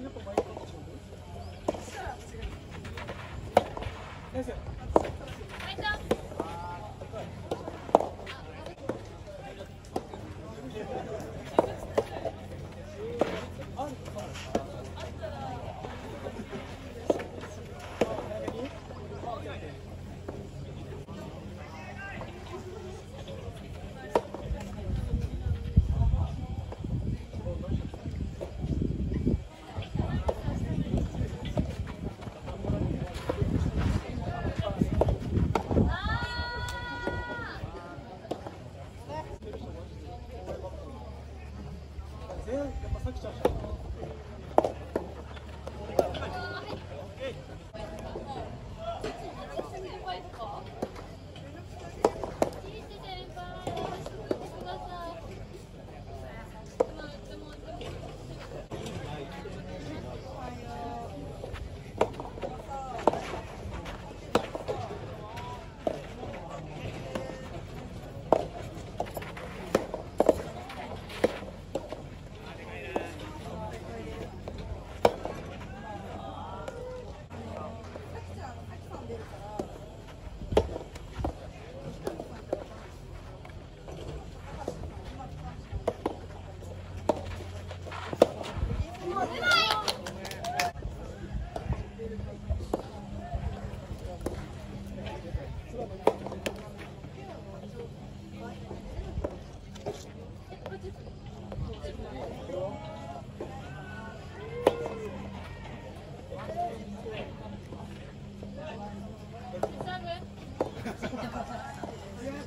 Ano po ba ito? いや、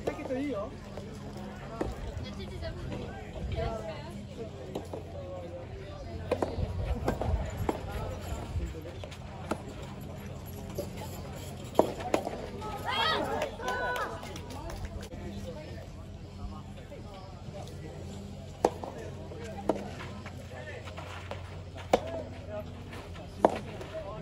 だけどいいよ。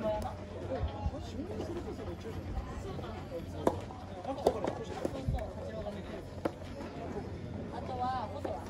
あとは、元は。